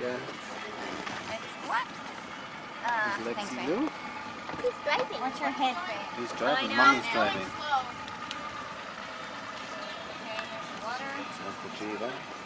Yeah. What? Uh, Is thanks, Lexi. Lou? Who's driving? What's your head, babe? He's driving? know, Mommy's driving. Okay, here's the water. Sounds good, Shiva. Maybe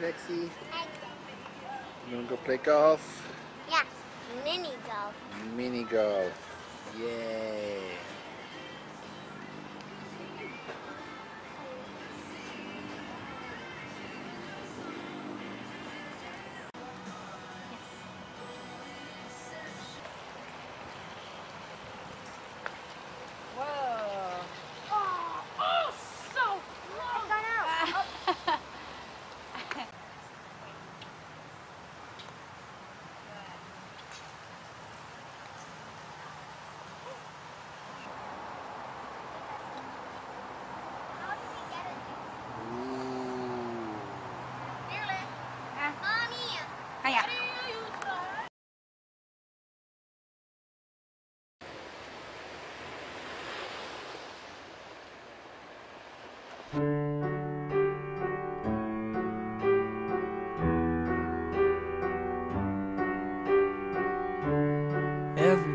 Hi, Lexi. You wanna go play golf? Yeah, mini golf. Mini golf. Yay.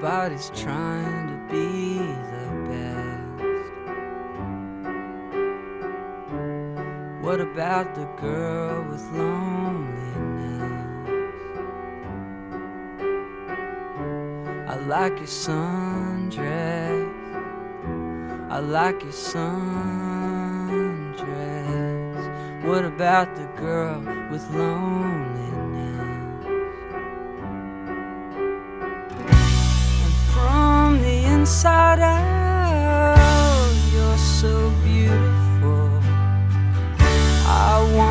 Everybody's trying to be the best. What about the girl with loneliness? I like your sundress. I like your sundress. What about the girl with loneliness? Inside out, you're so beautiful. I wanna